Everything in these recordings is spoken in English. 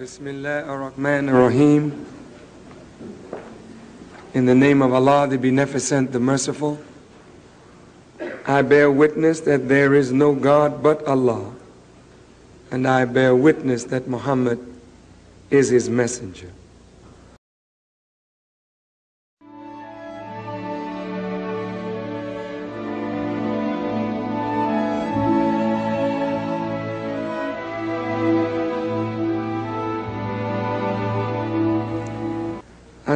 In the name of Allah, the Beneficent, the Merciful, I bear witness that there is no God but Allah, and I bear witness that Muhammad is his messenger.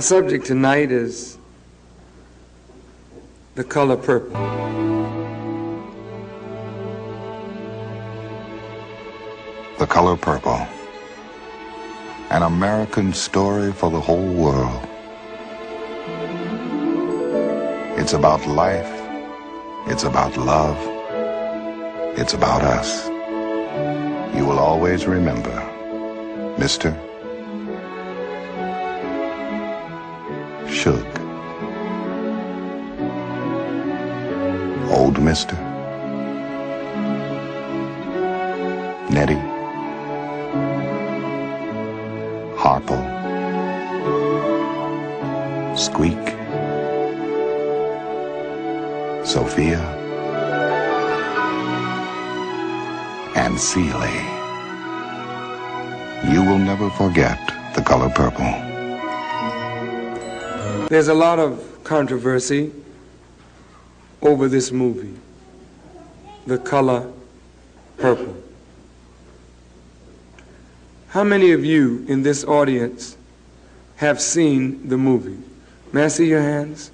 Subject tonight is the color purple. The Color Purple. An American story for the whole world. It's about life. It's about love. It's about us. You will always remember, Mr. Shug. Old Mister. Nettie. Harpo. Squeak. Sofia. And Celie. You will never forget the color purple. There's a lot of controversy over this movie, The Color Purple. How many of you in this audience have seen the movie? May I see your hands?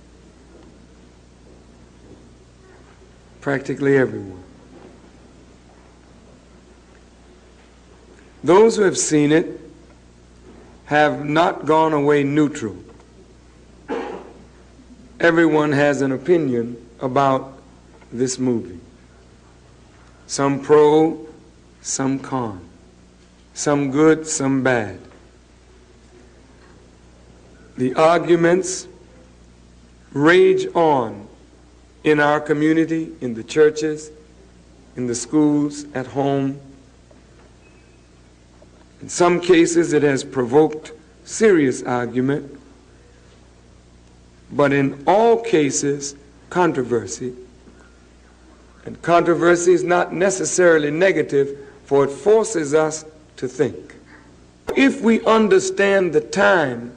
Practically everyone. Those who have seen it have not gone away neutral everyone has an opinion about this movie. Some pro, some con. Some good, some bad. The arguments rage on in our community, in the churches, in the schools, at home. In some cases, it has provoked serious argument but in all cases, controversy. And controversy is not necessarily negative, for it forces us to think. If we understand the time,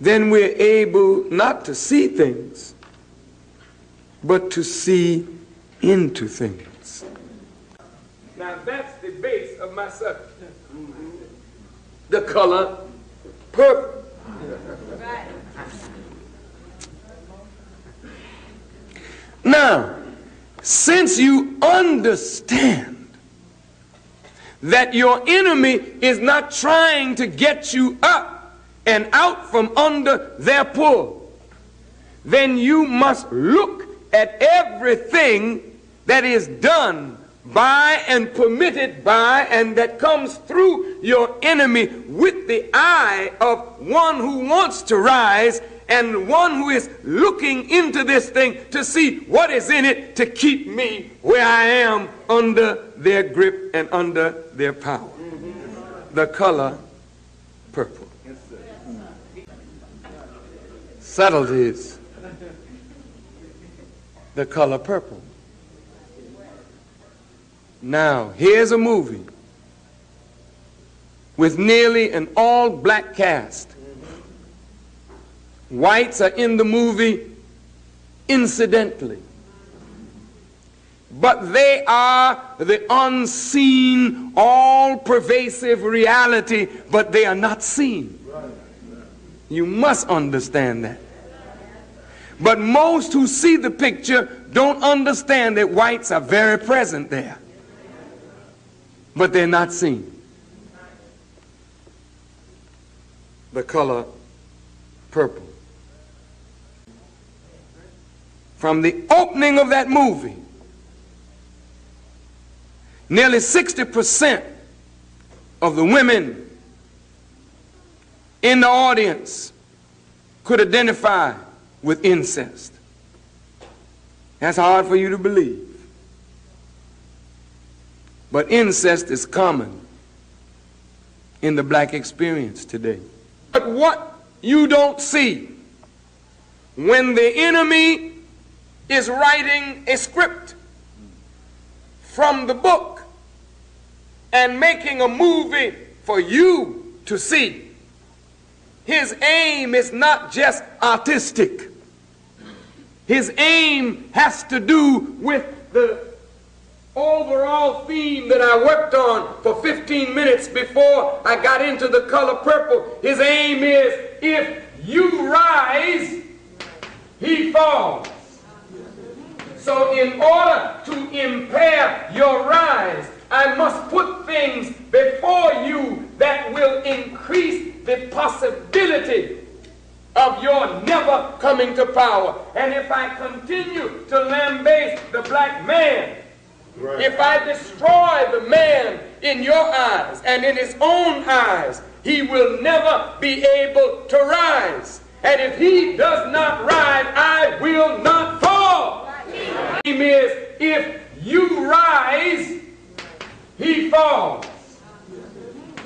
then we're able not to see things, but to see into things. Now that's the base of my subject. The color purple. Now, since you understand that your enemy is not trying to get you up and out from under their pull, then you must look at everything that is done by and permitted by and that comes through your enemy with the eye of one who wants to rise and one who is looking into this thing to see what is in it to keep me where I am under their grip and under their power. The color purple. Subtleties. The color purple. Now, here's a movie with nearly an all black cast. Whites are in the movie incidentally. But they are the unseen, all pervasive reality, but they are not seen. You must understand that. But most who see the picture don't understand that whites are very present there. But they're not seen. The color purple. From the opening of that movie, nearly 60% of the women in the audience could identify with incest. That's hard for you to believe. But incest is common in the black experience today. But what you don't see when the enemy is writing a script from the book and making a movie for you to see. His aim is not just artistic. His aim has to do with the overall theme that I worked on for 15 minutes before I got into the color purple. His aim is if you rise, he falls. So, in order to impair your rise, I must put things before you that will increase the possibility of your never coming to power. And if I continue to lambaste the black man, right. if I destroy the man in your eyes and in his own eyes, he will never be able to rise. And if he does not rise, I will not fall. Name is if you rise, he falls.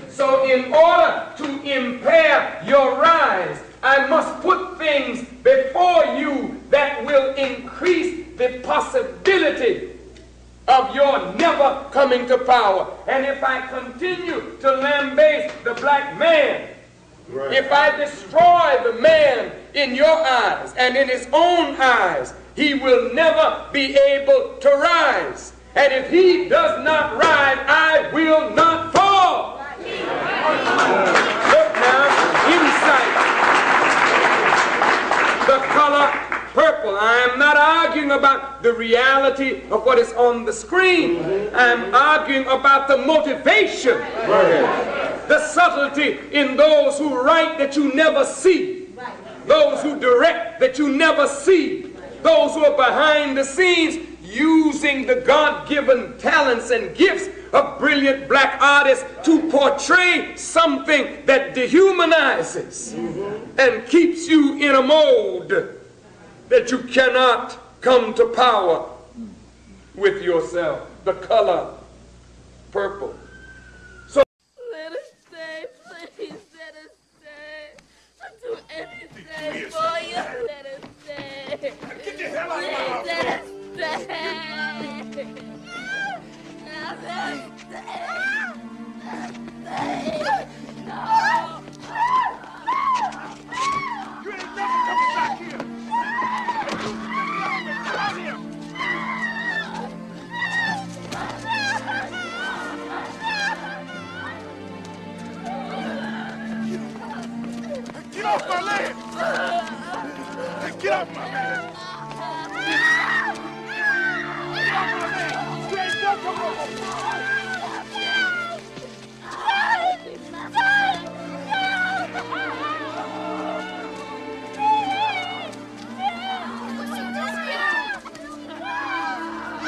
So in order to impair your rise, I must put things before you that will increase the possibility of your never coming to power. And if I continue to lambaste the black man, right. if I destroy the man in your eyes and in his own eyes, he will never be able to rise. And if he does not rise, I will not fall. Look now, insight. The color purple. I am not arguing about the reality of what is on the screen. I am arguing about the motivation, the subtlety in those who write that you never see, those who direct that you never see, those who are behind the scenes using the God given talents and gifts of brilliant black artists to portray something that dehumanizes mm-hmm. and keeps you in a mold that you cannot come to power with yourself. The color purple. So let us stay, please let us stay. I'll do anything for you. Let us stay. Hell out.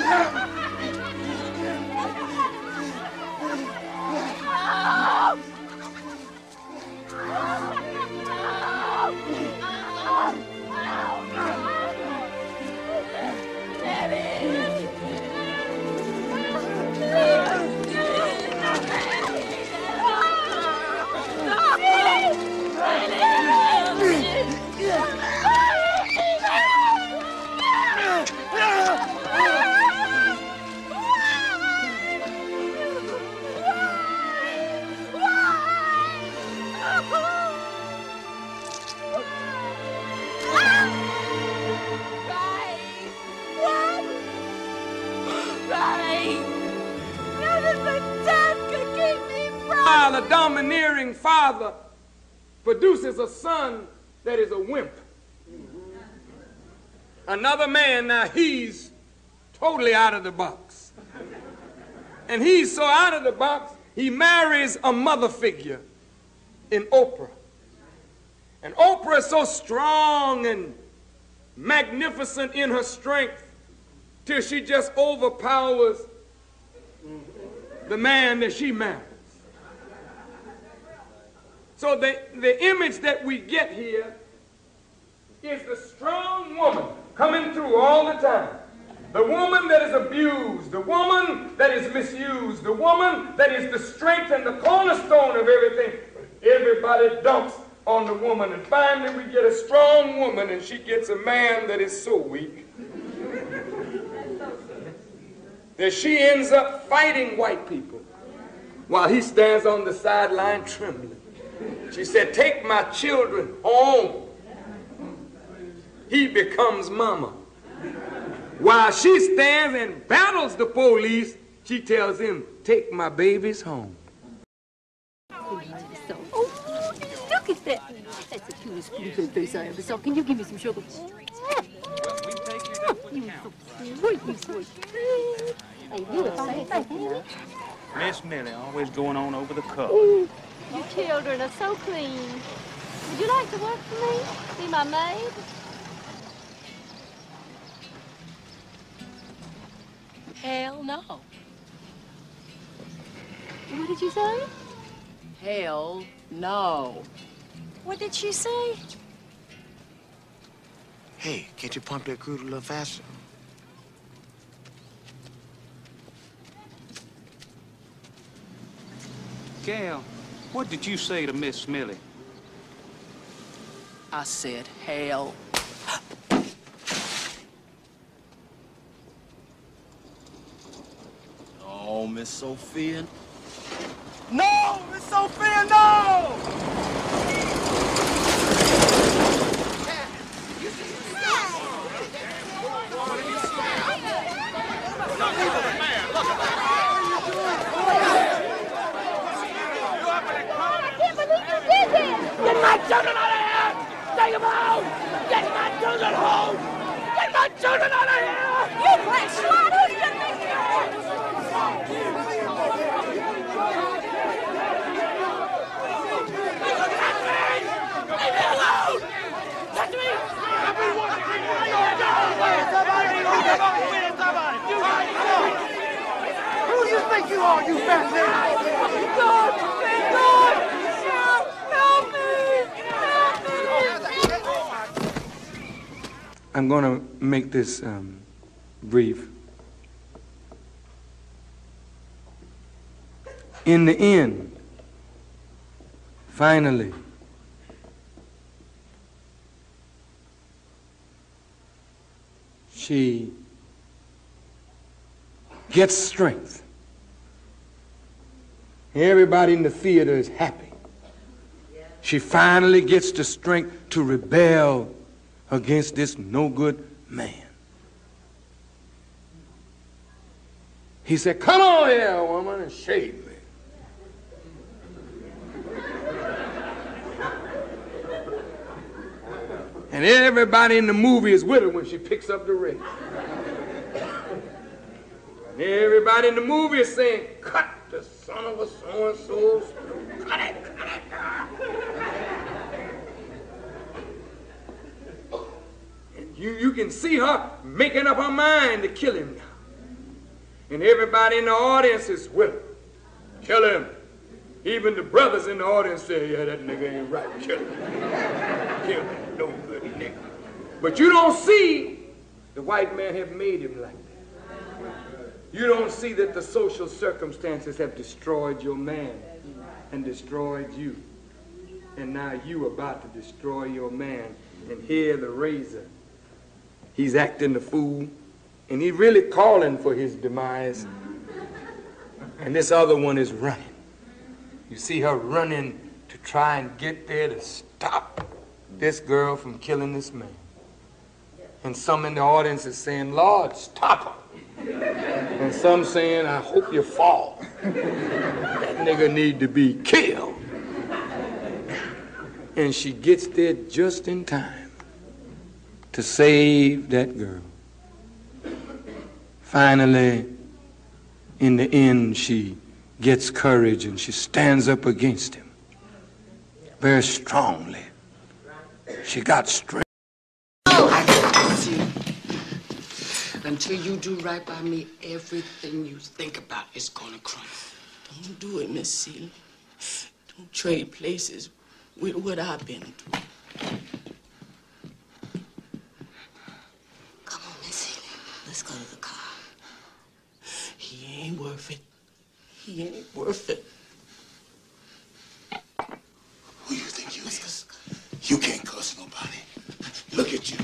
Yeah. domineering father produces a son that is a wimp. Another man, now he's totally out of the box. And he's so out of the box, he marries a mother figure in Oprah. And Oprah is so strong and magnificent in her strength till she just overpowers the man that she married. So the, the image that we get here is the strong woman coming through all the time. The woman that is abused, the woman that is misused, the woman that is the strength and the cornerstone of everything. Everybody dumps on the woman, and finally we get a strong woman, and she gets a man that is so weak that she ends up fighting white people while he stands on the sideline trembling. She said, Take my children home. He becomes mama. While she stands and battles the police, she tells him, Take my babies home. Oh, look at that. That's the cutest little face I ever saw. Can you give me some sugar? You so sweet, you sweet. Hey, you excited, Daddy? Miss Millie always going on over the cup. Your children are so clean. Would you like to work for me? Be my maid? Hell no. What did you say? Hell no. What did she say? Hey, can't you pump that crude a little faster? Gal, what did you say to Miss Millie? I said hell. Oh, Miss Sofia. No, Miss Sofia, no! Get children out of here! Take them home! Get my children home! Get my children out of here! You black slut! Who do you think you are? Leave me alone! Touch me! Who do you think you are, you fat thing? God! God! Help me! Help me! I'm going to make this um, brief. In the end, finally, she gets strength. Everybody in the theater is happy. She finally gets the strength to rebel against this no good man. He said, Come on here, woman, and shave me. And everybody in the movie is with her when she picks up the race. And everybody in the movie is saying, Cut the son of a so and so. Cut it, cut it. And you, you can see her making up her mind to kill him now. And everybody in the audience is with her. Kill him. Even the brothers in the audience say, yeah, that nigga ain't right. Kill him. Kill him. No good nigga. But you don't see the white man have made him like that. You don't see that the social circumstances have destroyed your man and destroyed you. And now you about to destroy your man. And here the razor. He's acting the fool. And he's really calling for his demise. And this other one is running. You see her running to try and get there to stop this girl from killing this man. And some in the audience is saying, Lord, stop her. And some saying, I hope you fall. That nigga need to be killed. And she gets there just in time to save that girl. Finally, in the end, she gets courage and she stands up against him very strongly. She got strength. Oh, I promise you. Until you do right by me, everything you think about is gonna crumble. Don't do it, Miss Celie. Don't trade places with what I've been through. Come on, Miss Celie. Let's go to the ain't worth it. He ain't worth it. Who you think you is? You can't cuss nobody. Look at you.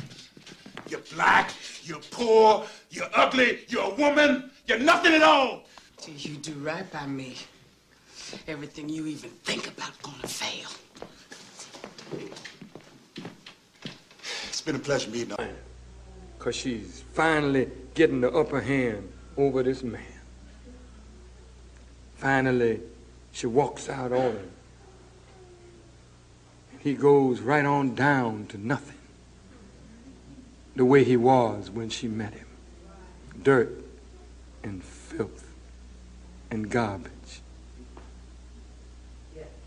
You're black, you're poor, you're ugly, you're a woman, you're nothing at all. Till you do right by me, everything you even think about gonna fail. It's been a pleasure meeting you. Because she's finally getting the upper hand over this man. Finally, she walks out on him. He goes right on down to nothing. The way he was when she met him. Dirt and filth and garbage.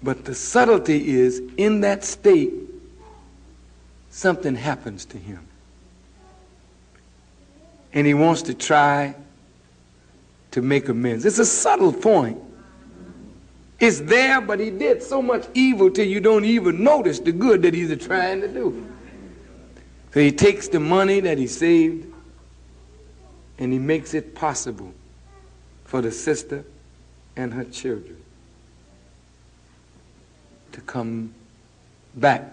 But the subtlety is in that state, something happens to him. And he wants to try to make amends. It's a subtle point. It's there, but he did so much evil till you don't even notice the good that he's trying to do. So he takes the money that he saved and he makes it possible for the sister and her children to come back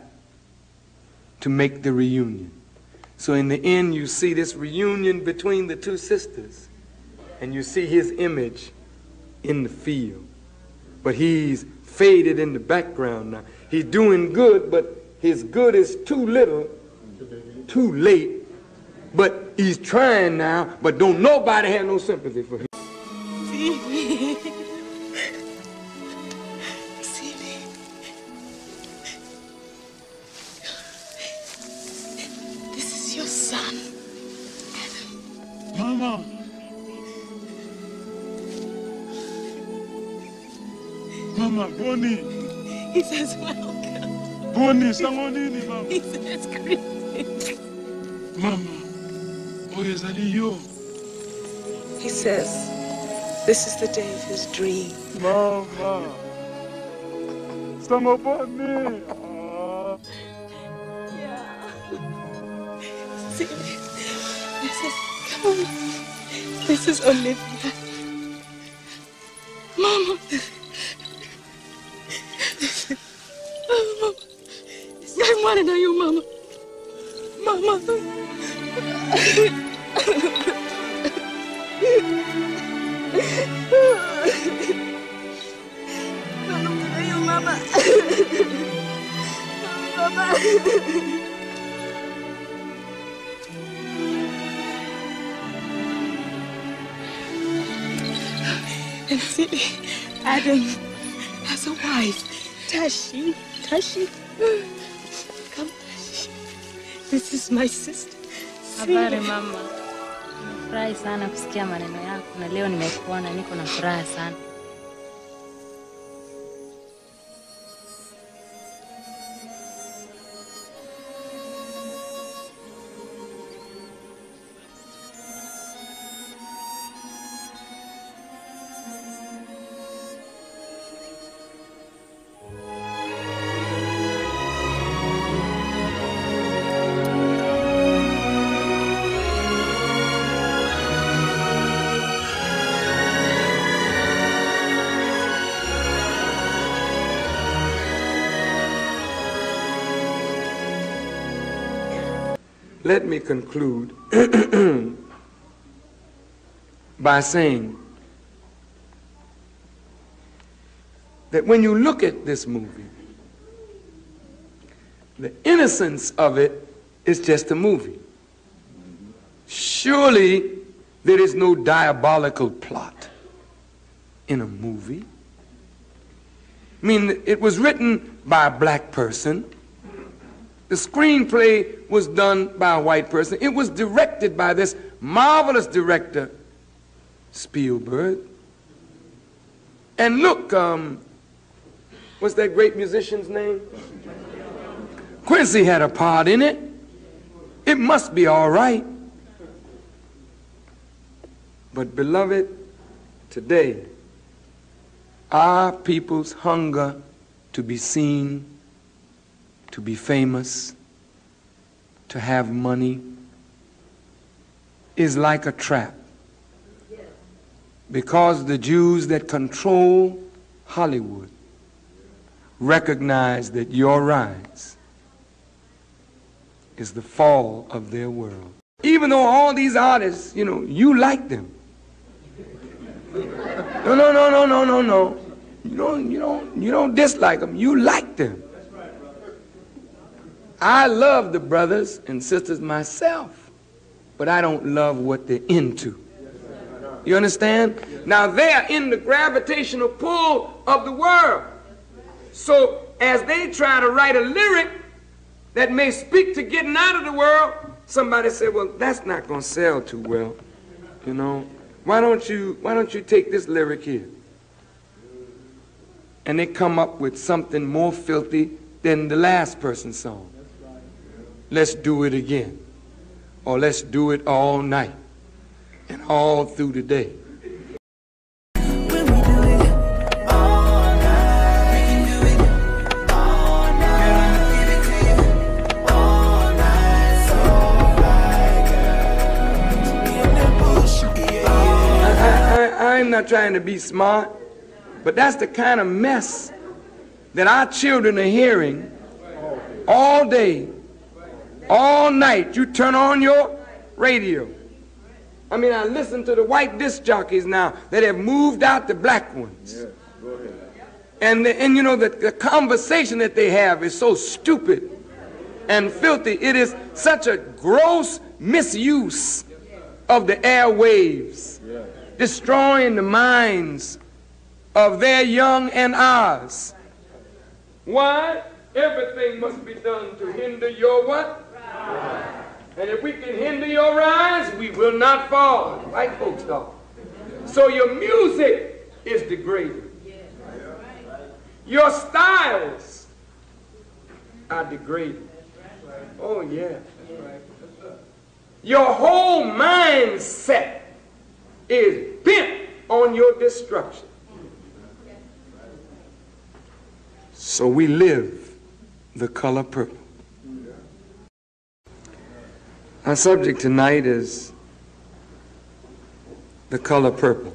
to make the reunion. So in the end, you see this reunion between the two sisters, and you see his image in the field. But he's faded in the background now. He's doing good, but his good is too little, too late. But he's trying now, but don't nobody have no sympathy for him. Celie. Celie. This is your son. Mama. Mama, Bonnie. He says welcome. Bonnie, sangonini, mama. He says greetings. Mama. Oyezali yo. He says this is the day of his dream. Mama. Sangoboni. Celie. This is, come on. This is Olivia. Mama. I want to know you, Mama. Mama. I want to know you, Mama. Mama. Adam has a wife. Tashi. Tashi. Come. This is my sister. Habari mama, nimefurahi sana kusikia maneno yako na leo nimekuona, niko na furaha sana. Let me conclude by saying that when you look at this movie, the innocence of it is just a movie. Surely there is no diabolical plot in a movie. I mean, it was written by a black person. The screenplay was done by a white person. It was directed by this marvelous director, Spielberg. And look, um, what's that great musician's name? Quincy had a part in it. It must be all right. But, beloved, today, our people's hunger to be seen, to be famous, to have money, is like a trap. Because the Jews that control Hollywood recognize that your rise is the fall of their world. Even though all these artists, you know, you like them. No, no, no, no, no, no, no. You don't, you don't, you don't dislike them. You like them. I love the brothers and sisters myself, but I don't love what they're into. You understand? Now they're in the gravitational pull of the world. So as they try to write a lyric that may speak to getting out of the world, somebody said, "Well, that's not going to sell too well." You know, why don't you why don't you take this lyric here? And they come up with something more filthy than the last person's song. Let's do it again. Or let's do it all night and all through the day. I, am not trying to be smart, but that's the kind of mess that our children are hearing all day, all night. You turn on your radio. I mean, I listen to the white disc jockeys now that have moved out the black ones. And, the, and you know, the, the conversation that they have is so stupid and filthy. It is such a gross misuse of the airwaves, destroying the minds of their young and ours. Why? Everything must be done to hinder your what? And if we can hinder your rise, we will not fall. White folks talk. So your music is degraded. Your styles are degraded. Oh, yeah. Your whole mindset is bent on your destruction. So we live the color purple. Our subject tonight is the color purple.